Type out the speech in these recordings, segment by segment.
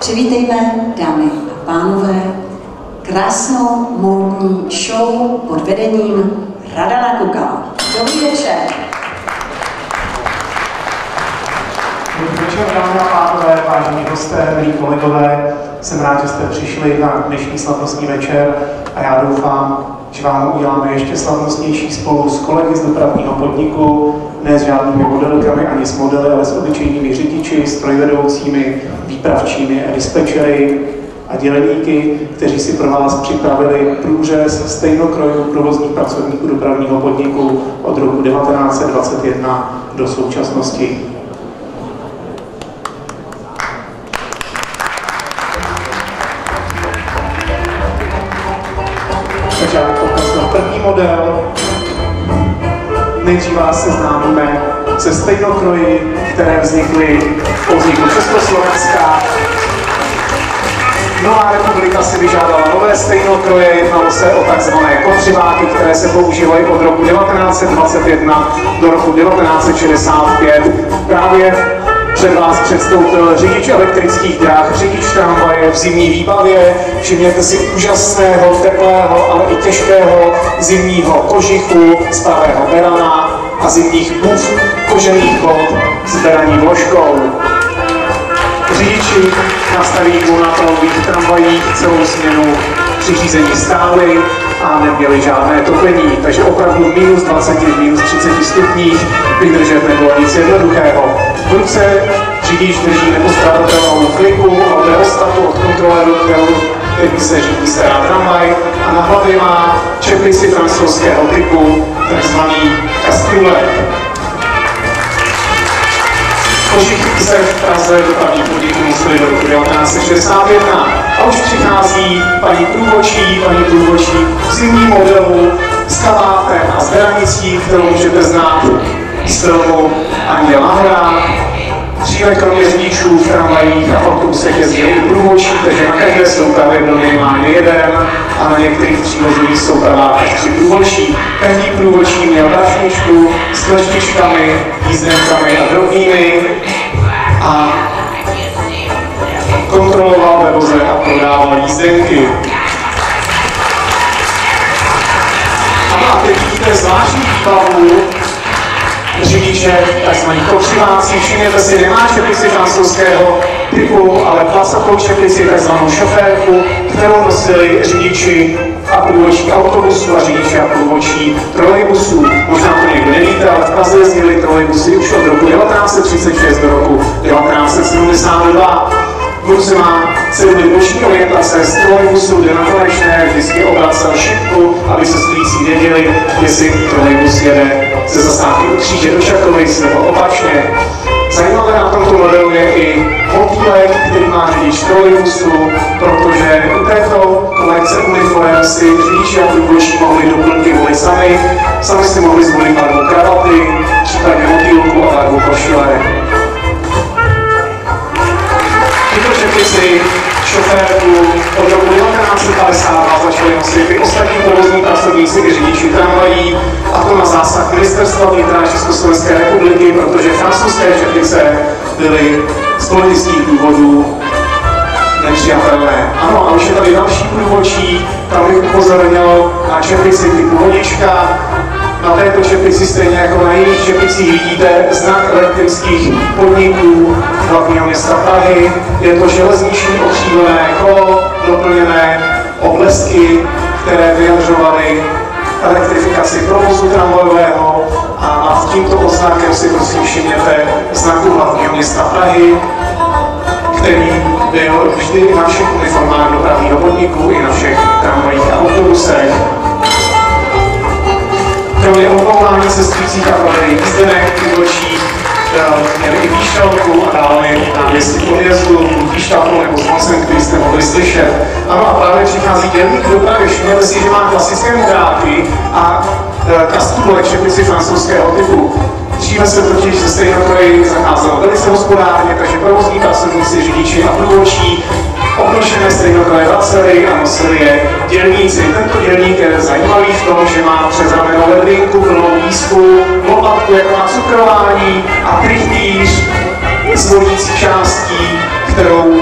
Přivítejme, dámy a pánové, krásnou módní show pod vedením Radana Kukala. Dobrý večer. Dobrý večer, dámy a pánové, vážení hosté, milí kolegové. Jsem rád, že jste přišli na dnešní slavnostní večer a já doufám, že vám uděláme ještě slavnostnější spolu s kolegy z dopravního podniku, ne s žádnými modelkami ani s modely, ale s obyčejnými řidiči, strojvedoucími, výpravčími a dispečery a děleníky, kteří si pro vás připravili průřez stejnokrojů provozních pracovníků dopravního podniku od roku 1921 do současnosti. Model. Nejdřív vás seznámíme se stejnokroji, které vznikly po vzniku Československa. Nová republika si vyžádala nové stejnokroje, jednalo se o takzvané konřiváky, které se používají od roku 1921 do roku 1965. Právě před vás předstoupil řidič elektrických drah, řidič tramvaje v zimní výbavě. Všimněte si úžasného, teplého, ale i těžkého zimního kožichu z pravého berana a zimních buf kožených bod s beraní vložkou. Řidiči na starých monotonových tramvajích celou směnu při řízení stály a neměli žádné topení, takže opravdu minus 20, minus 30 stupních vydržet nebylo nic jednoduchého. V ruce řidič drží nepostradatelnou kliku od restatu od kontroléru, kterou který se řídí stará tramvaj a na hlavě má čepici francouzského typu, takzvaný kastrulek. Kožich se v Praze dopravní podniku museli do roku 1961 a už přichází paní průvočí, paní průvočí v zimním modelu s kabátem a s kterou můžete znát z filmu Anděl Lahra. Dříve kromě řidičů v tramvajích a autobusech jezdili i průvočí, takže na každé soupravě byl minimálně jeden a na některých přívodních soupravách až tři průvočí. Každý průvočí měl dašničku s kleštičkami, jízdenkami a drobnými a kontroloval ve voze a prodával jízdenky. A teď vidíte zvláštní výbavu řidiče, takzvaný pokřiváci. Všimněte si, nemá čepici francouzského typu, ale placatou čepici, takzvanou šoférku, kterou nosili řidiči a průvočí autobusů a řidiči a průvočí trolejbusů. Možná to někdo nevíte, ale v Praze jezdili trolejbusy už od roku 1936 do roku 1972. V ruce má celý boční orientace z trolejbusu, kde na konečné vždycky obracel šipku, aby se stojící věděli, jestli trolejbus jede ze zastávky u kříže do Šakovic nebo opačně. Zajímavé na tomto modelu je i motýlek, který má řidič trolejbusu, protože u této kolekce uniform si řidiči a průvodčí mohli doplňky volit sami, sami si mohli zvolit barvu kravaty, případně motýlku a barvu košile. Tyto čepici šoférku od roku 1952 začali nosit i ostatní provozní pracovníci i řidiči tramvají, a to na zásah ministerstva vnitra Československé republiky, protože francouzské čepice byly z politických důvodů nepřijatelné. Ano, a už je tady další průvodčí, tam bych upozornil na čepici typu hodička, na této čepici, stejně jako na jiných čepicích, vidíte znak elektrických podniků hlavního města Prahy. Je to železniční okřídlené kolo, doplněné oblesky, které vyjadřovaly elektrifikaci provozu tramvajového a nad tímto oznakem si prosím všimněte znaku hlavního města Prahy, který byl vždy na všech uniformách dopravního podniku i na všech tramvajích a autobusech. Kromě odvolání cestujících a prodej jízdenek, průvodčí měli i výšťalku a dále náměstí podjezdu, výšťalku nebo s který jste mohli slyšet. Ano a právě přichází dělník dopravy, všimněte si, že má klasické modráky a e, kastule, čepici francouzského typu. Dříve se totiž ze stejnokroji zacházelo velice hospodárně, takže provozní pracovníci, řidiči a průvodčí obnošené stejnokroje vraceli a nosili je dělníci. Tento dělník je zajímavý v tom, že má přes rameno ledvinku plnou písku, lopatku jako na cukrování a trychtýř s volící částí, kterou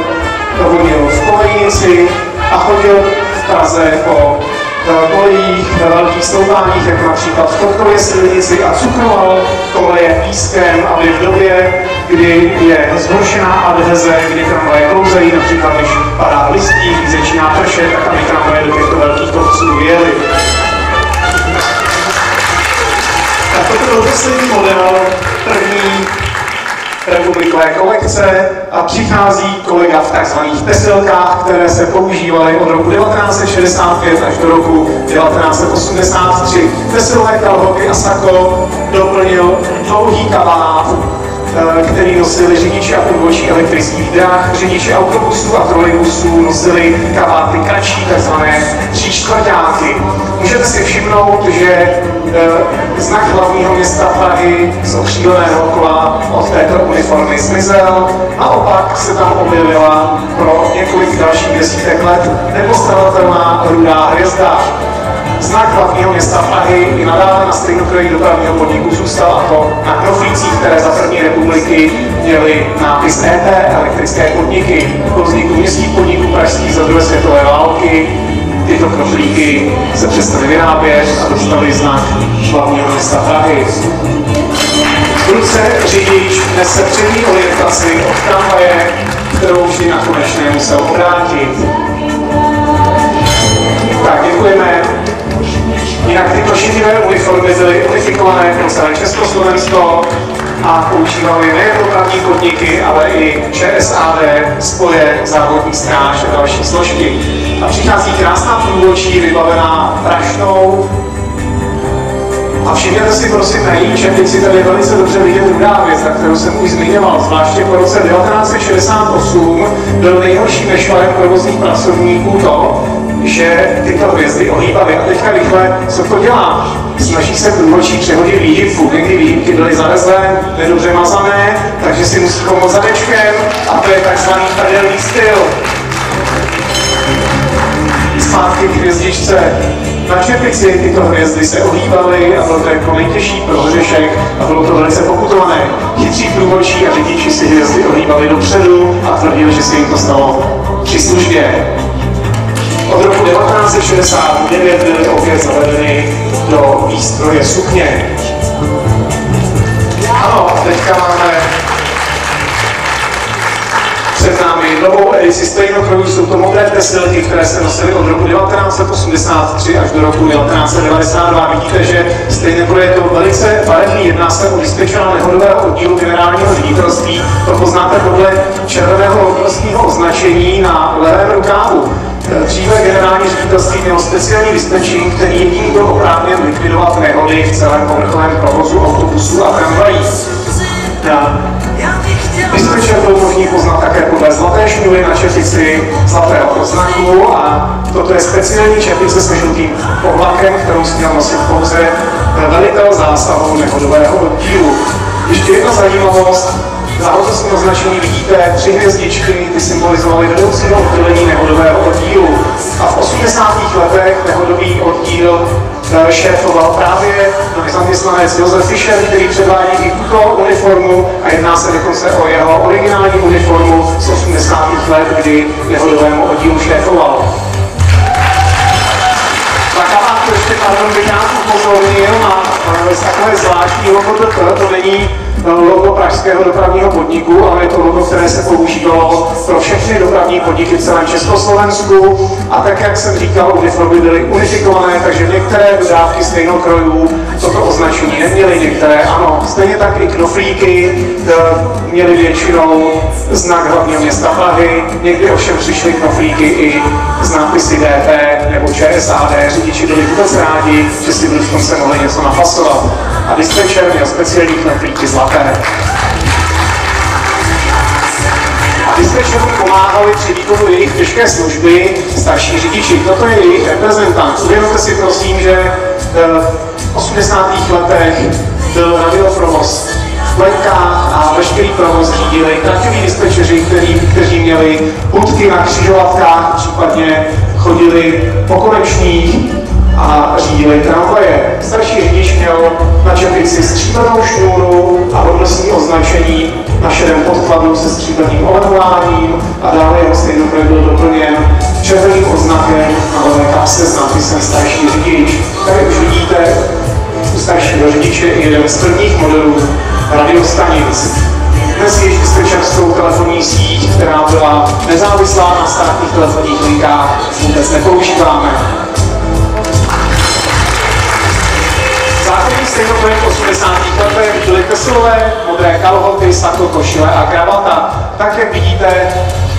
silnici a chodil v Praze po kolejích ve velkých stoupáních, jako například v Kotkově silnici a cukroval koleje pískem, aby v době, kdy je zhoršená adheze, kdy tramvaje klouzejí, například když padá listí, když začíná pršet, tak aby tramvaje do těchto velkých kopců jeli. Tak toto byl poslední model, první republikové kolekce a přichází kolega v takzvaných tesilkách, které se používaly od roku 1965 až do roku 1983. Tesilové kalhoty a sako doplnil dlouhý kabát, který nosili řidiči a průvodčí elektrických dráh. Řidiči autobusů a trolejbusů nosili kabáty kratší, takzvané tří čtvrtáky. Můžete si všimnout, že e, znak hlavního města Prahy z okříleného kola od této uniformy zmizel. Naopak se tam objevila pro několik dalších desítek let nepostradatelná rudá hvězda. Znak hlavního města Prahy i nadále na stejnokroji dopravního podniku zůstal a to na knoflících, které za první republiky měly nápis ET, elektrické podniky. Po vzniku městských podniků pražských za druhé světové války tyto knoflíky se přestaly vyrábět a dostali znak hlavního města Prahy. V ruce řidič nese přední orientaci od tramvaje, kterou vždy nakonec nemusel obrátit. Tak děkujeme. Jinak tyto šedivé uniformy byly unifikované pro celé Československo a používali nejen dopravní podniky, ale i ČSAD, spoje, závodní stráž a další složky. A přichází krásná průvodčí vybavená prašnou, a všimněte si prosím na její čepici, tady je velice dobře vidět druhá věc, na kterou jsem už zmiňoval. Zvláště po roce 1968 byl nejhorším nešvarem provozních pracovníků to, že tyto hvězdy ohýbaly. A teďka rychle, co to dělá? Snaží se průvodčí přehodit výhybku. Někdy výhybky byly zarezlé, nedobře mazané, takže si musí pomoct zadečkem a to je takzvaný prdelný styl. Zpátky k hvězdičce. Na čepici tyto hvězdy se ohýbaly a bylo to jako nejtěžší pro hřešek a bylo to velice pokutované. Chytří průvodčí a řidiči si hvězdy ohýbali dopředu a tvrdili, že se jim to stalo při službě. Od roku 1969 byly opět zavedeny do výstroje sukně. Ano, teďka máme před námi novou edici stejnokrojí. Jsou to modré tesilky, které se nosily od roku 1983 až do roku 1992. Vidíte, že stejně je to velice barevný. Jedná se o dispečera nehodového oddílu generálního ředitelství. To poznáte podle červeného označení na levém rukávu. Dříve generální ředitelství mělo speciální dispečing, který jediný byl oprávněn likvidovat nehody v celém povrchovém provozu autobusů a tramvají. Dispečer byl možný poznat také podle zlaté šňůry na čepici zlatého oznaku a toto je speciální čepice s žlutým povlakem, kterou směl nosit pouze velitel zásahu nehodového oddílu. Ještě jedna zajímavost, na hotovském označení vidíte tři hvězdičky, ty symbolizovaly vedoucího oddělení nehodového oddílu. A v 80. letech nehodový oddíl eh, šéfoval právě zaměstnanec Josef Fischer, který předvádí i tuto uniformu a jedná se dokonce o jeho originální uniformu z 80. let, kdy nehodovému oddílu šéfoval. Kabátku ještě, pardon, bych nás upozornil na takové zvláštní logo, to není logo pražského dopravního podniku, ale je to logo, které se používalo pro všechny dopravní podniky v celém Československu. A tak, jak jsem říkal, uniformy byly unifikované, takže některé dodávky stejnokrojů toto označení neměly, některé ano. Stejně tak i knoflíky eh, měly většinou znak hlavního města Prahy, někdy ovšem přišly knoflíky i z nápisy DP nebo ČSAD. Řidiči byli vůbec rádi, že si v se mohli něco napasovat. A dispečer měl speciální knoflíky zlaté. A dispečerům pomáhali při výkonu jejich těžké služby starší řidiči. Toto je jejich reprezentant. Uvědomte si prosím, že v 80. letech byl radioprovoz v plenkách a veškerý provoz řídili traťoví dispečeři, který, kteří měli budky na křižovatkách, případně chodili po konečných a řídili tramvaje. Starší řidič měl na čepici stříbrnou šňůru a hodnostní označení na šedém podkladu se stříbrným olevováním a dále jeho stejnokroj byl doplněn trase s nápisem starší řidič. Tady už vidíte u staršího řidiče jeden z prvních modelů radiostanic. Dnes již dispečerskou telefonní síť, která byla nezávislá na státních telefonních linkách, vůbec nepoužíváme. Stejnokroj v 80. letech byly teslové, modré kalhoty, sako, košile a kravata. Tak, jak vidíte,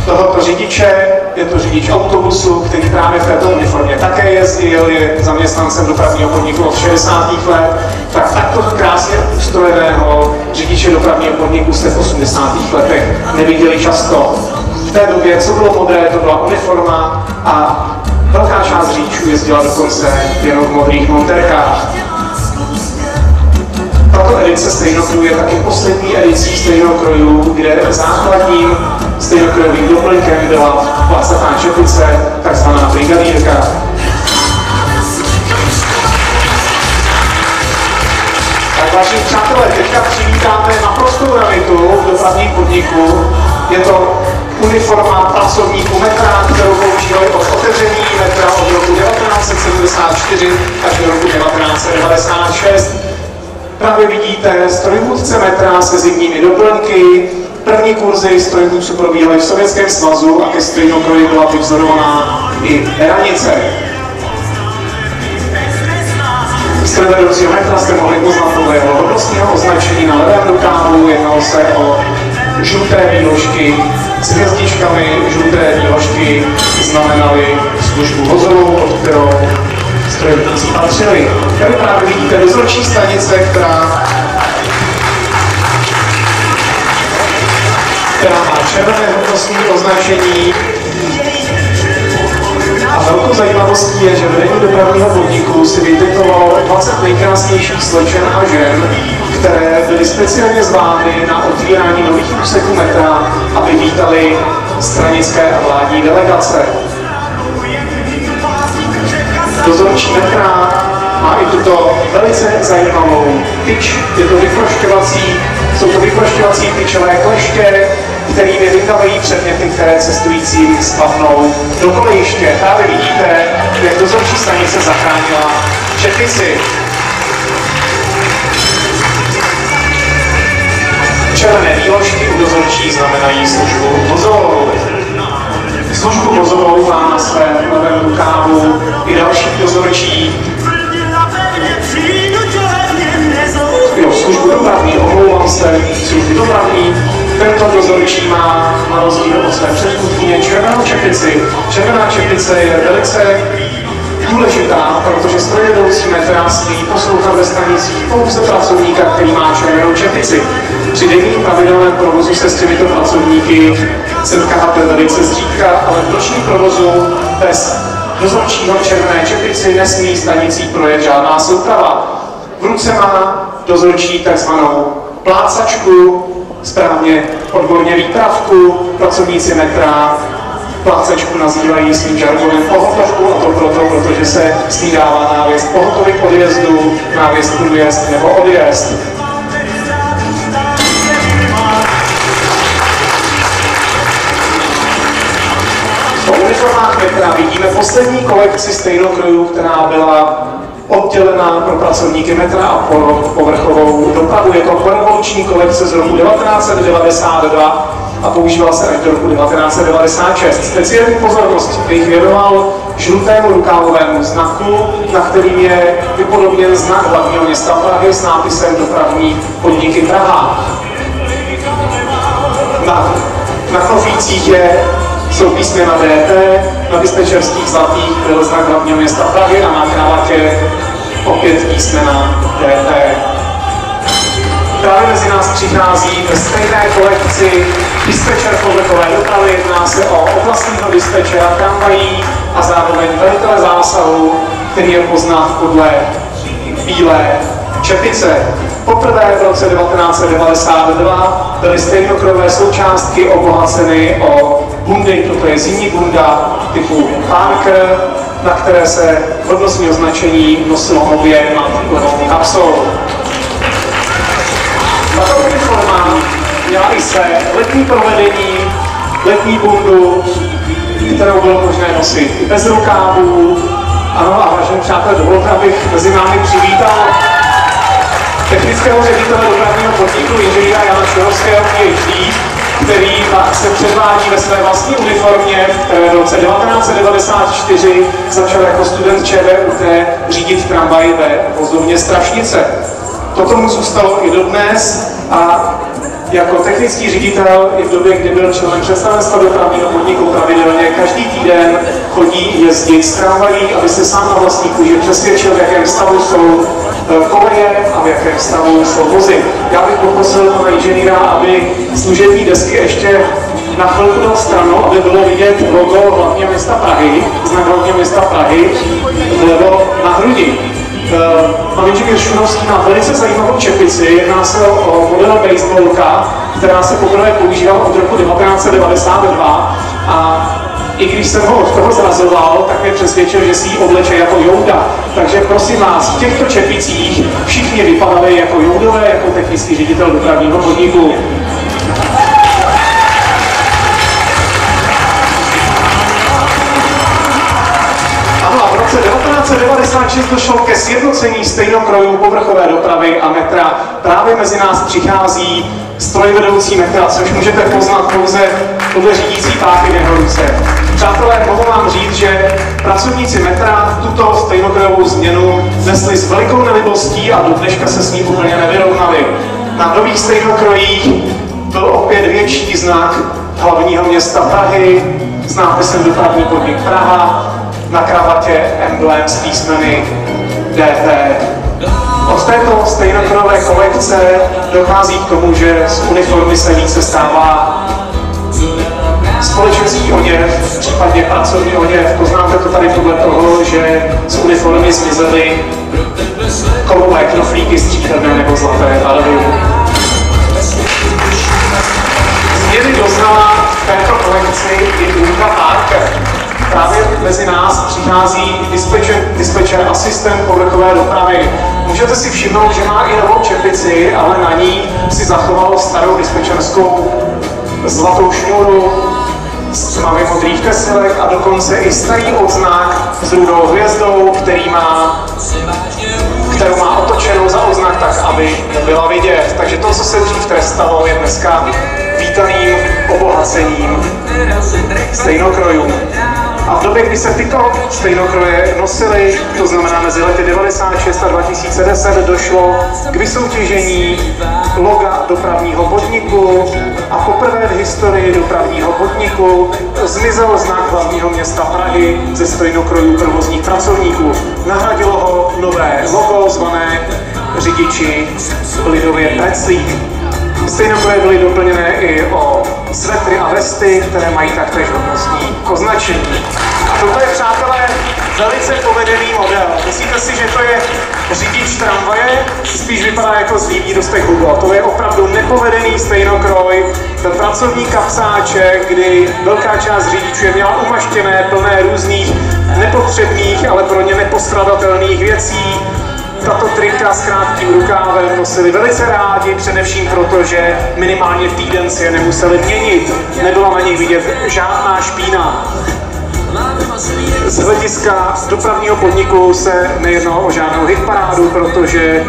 tohoto řidiče, je to řidič autobusu, který právě v této uniformě také jezdil, je zaměstnancem dopravního podniku od 60. let, tak takto krásně ustrojeného řidiče dopravního podniku jste v 80. letech neviděli často. V té době, co bylo modré, to byla uniforma a velká část řidičů jezdila dokonce jenom v modrých monterkách. Tato edice stejnokroju je taky poslední edicí stejnokrojů, kde základním stejnokrojovým doplňkem byla placatá čepice, takzvaná brigadírka. Vážení přátelé, teďka přivítáme naprostou raritu v dopravním podniku. Je to uniforma pracovníků metra, kterou používali od otevření metra od roku 1974 až do roku 1996. Právě vidíte strojvůdce metra se zimními doplňky. První kurzy strojvůdců probíhaly v Sovětském svazu a ke stejnokroji byla vyvzorovaná i Beranice. Strojvedoucího metra jste mohli poznat podle jeho hodnostního označení na levém rukávu. Jednalo se o žluté výložky s hvězdičkami. Žluté výložky znamenaly službu vozovou, pod kterou strojvníci patřili. Tady právě vidíte dozorčí stanice, která která má červené hodnostní označení. A velkou zajímavostí je, že vedení dopravního podniku si vytipovalo 20 nejkrásnějších slečen a žen, které byly speciálně zvány na otvírání nových úseků metra, aby vítali stranické a vládní delegace. Dozorčí metra má i tuto velice zajímavou tyč. Je to vyprošťovací, jsou to vyprošťovací tyčové kleště, kterými vytavají předměty, které cestujícím spadnou do kolejiště. Právě vidíte, jak dozorčí stanice zachránila čepici. Červené výložky u dozorčí znamenají službu vozovou. Službu vozovou má na svém levém rukávu i další dozorčí. Jo, službu dopravní, omlouvám se, službu dopravní. Tento dozorčí má na rozdíl od své předchůdkyně červenou čepici. Červená čepice je velice důležitá, protože strojvedoucí metra smí poslouchat ve stanicích pouze pracovníka, který má čepici. Při denním pravidelném provozu se s těmito pracovníky setkáte velice zřídka, ale v nočním provozu bez dozorčího červené čepici nesmí stanicí projet žádná souprava. V ruce má dozorčí takzvanou plácačku, správně odborně výpravku, pracovníci metra plácačku nazývají svým žargonem pohotovku a to proto, protože se s ní dává návěst pohotový odjezdu, návěst průjezd nebo odjezd. Poslední kolekci stejnokrojů, která byla oddělená pro pracovníky metra a pro povrchovou dopravu. Je to porevoluční kolekce z roku 1992 a používal se až do roku 1996. Speciální pozornost bych věnoval žlutému rukávovému znaku, na kterým je vypodobněn znak hlavního města Prahy s nápisem dopravní podniky Praha. Na, na knoflících je jsou písmena DT, na dispečerských zlatých byl znak hlavního města Prahy a na kravatě opět písmena DT. Právě mezi nás přichází ve stejné kolekci dispečer povrchové dopravy. Jedná se o oblastního dispečera tramvají a zároveň velitele zásahu, který je poznat podle bílé čepice. Poprvé v roce 1992 byly stejnokrové součástky obohaceny o bundy, toto je zimní bunda typu Parker, na které se hodnostní označení nosilo obě nad plnou kapsou. Tato uniforma měla i své letní provedení, letní bundu, kterou bylo možné nosit i bez rukávů, Ano a vážení přátelé, dovolte, abych mezi námi přivítal technického ředitele dopravního podniku inženýra Jana Šurovského PhD, který se předvádí ve své vlastní uniformě, v roce 1994 začal jako student ČVUT řídit tramvaj ve vozovně Strašnice. Toto mu zůstalo i dodnes a jako technický ředitel i v době, kdy byl členem představenstva dopravního podniku pravidelně každý týden chodí jezdit z tramvají, aby se sám na vlastní kůži přesvědčil, v jakém stavu jsou eh, koleje a v jakém stavu jsou vozy. Já bych poprosil pana inženýra, aby služební desky ještě na chvilku dal stranu, aby bylo vidět logo hlavního města Prahy, znak hlavního města Prahy, vlevo na hrudi. Pan inženýr Šunovský má velice zajímavou čepici, jedná se o model baseballka, která se poprvé používala od roku 1992 a i když jsem ho od toho zrazoval, tak mě přesvědčil, že si ji obleče jako Jouda. Takže prosím vás, v těchto čepicích všichni vypadali jako Joudové, jako technický ředitel dopravního podniku. Roce 1996 došlo ke sjednocení stejnokrojů povrchové dopravy a metra. Právě mezi nás přichází strojvedoucí metra, což můžete poznat pouze podle řídící páky v jeho ruce. Přátelé, mohu vám říct, že pracovníci metra tuto stejnokrojovou změnu nesli s velikou nelibostí a do dneška se s ní úplně nevyrovnali. Na nových stejnokrojích byl opět větší znak hlavního města Prahy s nápisem Dopravní podnik Praha, na kravatě emblém s písmeny DT. Od této stejnokrové kolekce dochází k tomu, že z uniformy se více stává společenský oděv, případně pracovní oděv. Poznáte to tady podle toho, že z uniformy zmizely kovové knoflíky stříbrné nebo zlaté barvy. Změny doznala v této kolekci i Ulka Parker právě mezi nás přichází dispečer, dispečer asistent povrchové dopravy. Můžete si všimnout, že má i novou čepici, ale na ní si zachoval starou dispečerskou zlatou šňůru s tmavě modrých tesilek a dokonce i starý odznak s rudou hvězdou, který má, kterou má otočenou za odznak tak, aby byla vidět. Takže to, co se dřív trestalo, je dneska vítaným obohacením stejnokrojů. A v době, kdy se tyto stejnokroje nosily, to znamená mezi lety 96 a 2010, došlo k vysoutěžení loga dopravního podniku a poprvé v historii dopravního podniku zmizel znak hlavního města Prahy ze stejnokrojů provozních pracovníků. Nahradilo ho nové logo zvané řidiči lidově Preclík. Stejnokroje byly doplněné i o svetry a vesty, které mají taktéž hodnostní označení. A toto je, přátelé, velice povedený model. Myslíte si, že to je řidič tramvaje? Spíš vypadá jako zlý výrostek Hugo. To je opravdu nepovedený stejnokroj, ten pracovní kapsáček, kdy velká část řidičů je měla umaštěné, plné různých nepotřebných, ale pro ně nepostradatelných věcí tato trika s krátkým rukávem nosili velice rádi, především proto, že minimálně týden si je nemuseli měnit. Nebyla na nich vidět žádná špína. Z hlediska dopravního podniku se nejednalo o žádnou hitparádu, protože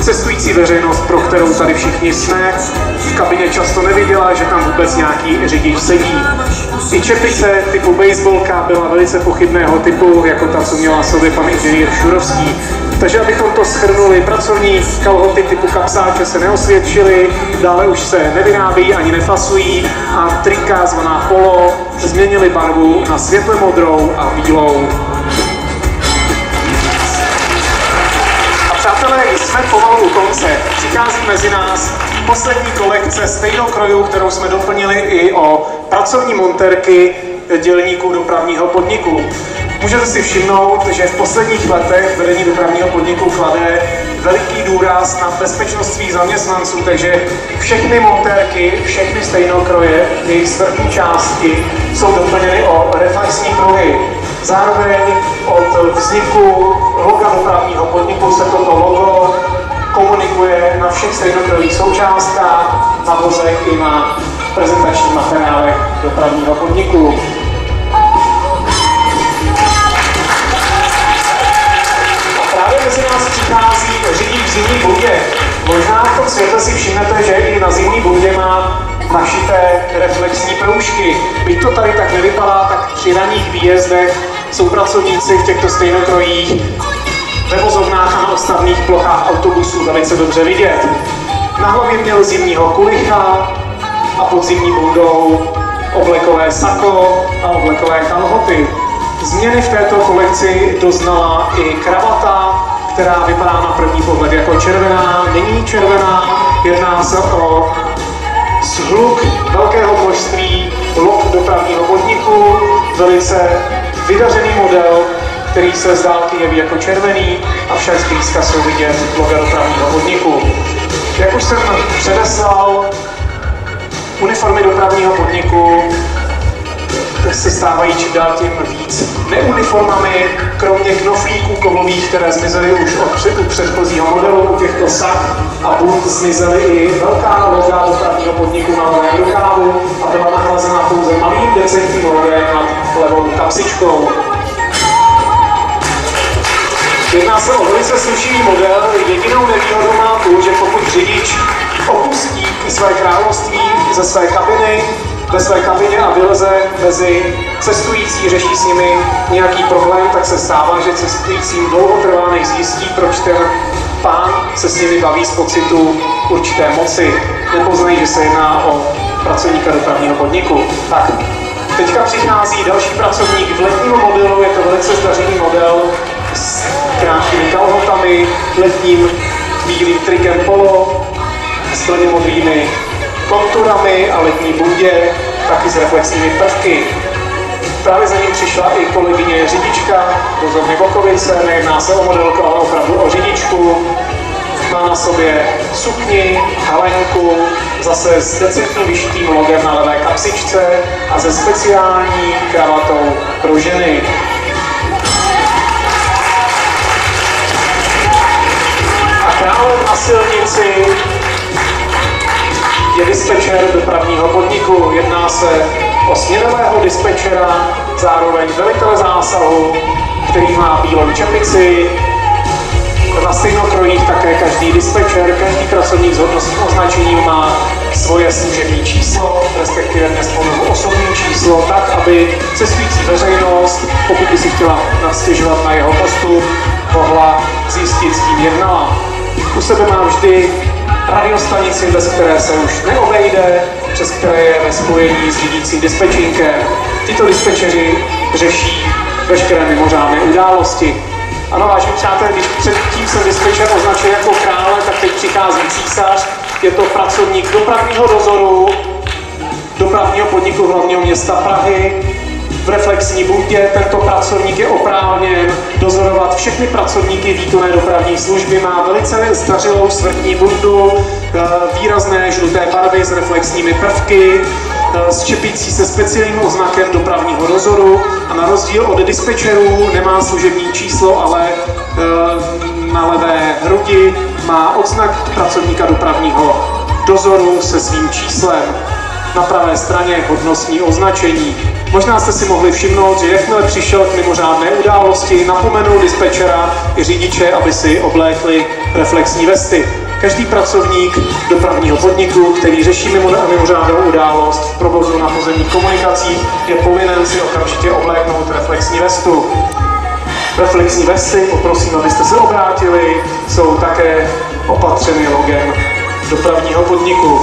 cestující veřejnost, pro kterou tady všichni jsme, v kabině často neviděla, že tam vůbec nějaký řidič sedí. I čepice typu baseballka byla velice pochybného typu, jako ta, co měla sobě pan inženýr Šurovský. Takže abychom to schrnuli, pracovní kalhoty typu kapsáče se neosvědčily, dále už se nevyrábí ani nefasují a trika zvaná polo změnili barvu na světle modrou a bílou. A přátelé, jsme pomalu u konce. Přichází mezi nás poslední kolekce stejnokrojů, kterou jsme doplnili i o pracovní monterky dělníků dopravního podniku. Můžete si všimnout, že v posledních letech vedení dopravního podniku klade veliký důraz na bezpečnost svých zaměstnanců, takže všechny montérky, všechny stejnokroje, jejich svrchní části jsou doplněny o reflexní pruhy. Zároveň od vzniku loga dopravního podniku se toto logo komunikuje na všech stejnokrojích součástkách, na vozech i na prezentačních materiálech dopravního podniku. zimní bundě. Možná v tom světle si všimnete, že i na zimní bundě má našité reflexní proužky. Byť to tady tak nevypadá, tak při raných výjezdech jsou pracovníci v těchto stejnokrojích ve vozovnách a na ostatních plochách autobusů velice dobře vidět. Na hlavě měl zimního kulicha a pod zimní bundou oblekové sako a oblekové kalhoty. Změny v této kolekci doznala i kravata, která vypadá na první pohled jako červená, není červená, jedná se o shluk velkého množství lok dopravního podniku, velice vydařený model, který se z dálky jeví jako červený, avšak zblízka jsou vidět loga dopravního podniku. Jak už jsem předeslal, uniformy dopravního podniku se stávají čím dál tím víc neuniformami, kromě knoflíků kovových, které zmizely už od před, u předchozího modelu, u těchto sach a bund zmizely i velká loga dopravního podniku na levém rukávu a byla nahrazena pouze malým decentním logem nad levou kapsičkou. Jedná se o velice slušný model, jedinou nevýhodou má tu, že pokud řidič opustí své království ze své kabiny, ve své kabině a vyleze mezi cestující, řeší s nimi nějaký problém, tak se stává, že cestujícím dlouho trvá, než zjistí, proč ten pán se s nimi baví z pocitu určité moci. Nepoznají, že se jedná o pracovníka dopravního podniku. Tak, teďka přichází další pracovník v letním modelu, je to velice zdařený model s krátkými kalhotami, letním bílým trikem polo, s plně modrými konturami a letní bundě, taky s reflexními prvky. Právě za ním přišla i kolegyně řidička, dozorny Bokovice, nejedná se o modelku, ale opravdu o řidičku. Má na sobě sukni, halenku, zase s decentním vyšitým logem na levé kapsičce a se speciální kravatou pro ženy. A králem na silnici je dispečer dopravního podniku. Jedná se o směrového dispečera, zároveň velitele zásahu, který má bílou čepici. Na stejnokrojích také každý dispečer, každý pracovník s hodnostním označením má svoje služební číslo, respektive dnes osobní číslo, tak, aby cestující veřejnost, pokud by si chtěla nastěžovat na jeho postup, mohla zjistit, s kým jednala. U sebe má vždy radiostanici, bez které se už neobejde, přes které je ve spojení s řídícím dispečinkem. Tyto dispečeři řeší veškeré mimořádné události. Ano, vážení přátelé, když předtím jsem dispečer označil jako krále, tak teď přichází císař. Je to pracovník dopravního dozoru, dopravního podniku hlavního města Prahy, reflexní bundě. Tento pracovník je oprávněn dozorovat všechny pracovníky výkonné dopravní služby. Má velice zdařilou svrtní bundu, eh, výrazné žluté barvy s reflexními prvky, eh, s čepící se speciálním oznakem dopravního dozoru a na rozdíl od dispečerů nemá služební číslo, ale eh, na levé hrudi má odznak pracovníka dopravního dozoru se svým číslem. Na pravé straně hodnostní označení. Možná jste si mohli všimnout, že jakmile přišel k mimořádné události, napomenul dispečera i řidiče, aby si oblékli reflexní vesty. Každý pracovník dopravního podniku, který řeší mimořádnou událost v provozu na pozemních komunikacích, je povinen si okamžitě obléknout reflexní vestu. Reflexní vesty, poprosím, abyste se obrátili, jsou také opatřeny logem dopravního podniku.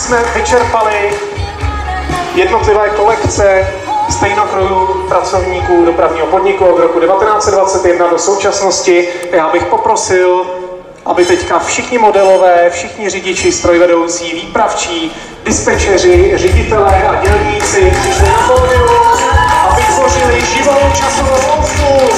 Jsme vyčerpali jednotlivé kolekce stejnokrojů pracovníků dopravního podniku od roku 1921 do současnosti. Já bych poprosil, aby teďka všichni modelové, všichni řidiči, strojvedoucí, výpravčí, dispečeři, ředitelé a dělníci přišli na pódium a vytvořili živou časovou louku.